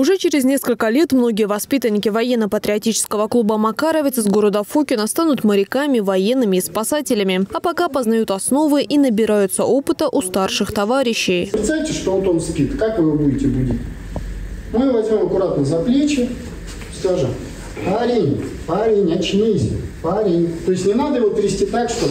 Уже через несколько лет многие воспитанники военно-патриотического клуба «Макаровец» из города Фокина станут моряками, военными и спасателями. А пока познают основы и набираются опыта у старших товарищей. Представьте, что вот он спит. Как вы его будете будить? Мы возьмем аккуратно за плечи, скажем, парень, парень, очнись, парень. То есть не надо его трясти так, что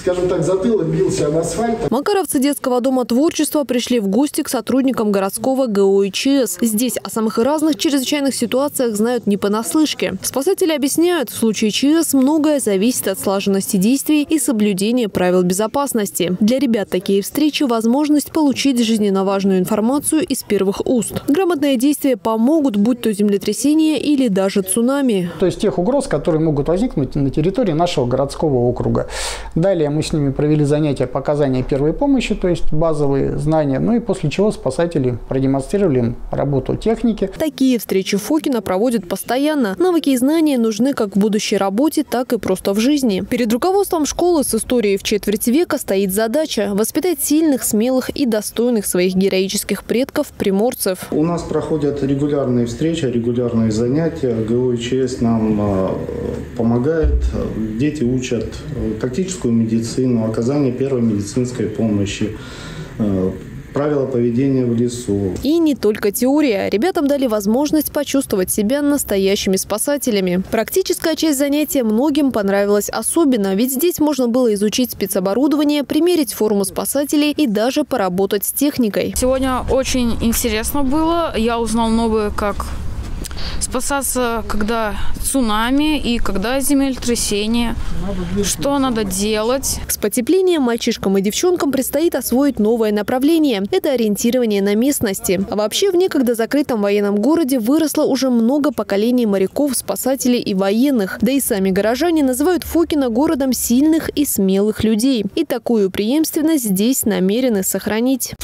скажем так, затылок бился об асфальт. Макаровцы детского дома творчества пришли в гости к сотрудникам городского ГОИЧС. Здесь о самых разных чрезвычайных ситуациях знают не понаслышке. Спасатели объясняют, в случае ЧС многое зависит от слаженности действий и соблюдения правил безопасности. Для ребят такие встречи – возможность получить жизненно важную информацию из первых уст. Грамотные действия помогут, будь то землетрясение или даже цунами. То есть тех угроз, которые могут возникнуть на территории нашего городского округа. Далее мы с ними провели занятия по оказанию первой помощи, то есть базовые знания, ну и после чего спасатели продемонстрировали им работу техники. Такие встречи Фокина проводят постоянно. Навыки и знания нужны как в будущей работе, так и просто в жизни. Перед руководством школы с историей в четверть века стоит задача – воспитать сильных, смелых и достойных своих героических предков приморцев. У нас проходят регулярные встречи, регулярные занятия. ГОИЧС нам а, помогает. Дети учат тактическую медицину медицину, оказание первой медицинской помощи, э, правила поведения в лесу. И не только теория. Ребятам дали возможность почувствовать себя настоящими спасателями. Практическая часть занятия многим понравилась особенно, ведь здесь можно было изучить спецоборудование, примерить форму спасателей и даже поработать с техникой. Сегодня очень интересно было. Я узнал новое, как спасаться, когда цунами и когда землетрясение. Что надо делать? С потеплением мальчишкам и девчонкам предстоит освоить новое направление. Это ориентирование на местности. А вообще в некогда закрытом военном городе выросло уже много поколений моряков, спасателей и военных. Да и сами горожане называют Фокина городом сильных и смелых людей. И такую преемственность здесь намерены сохранить.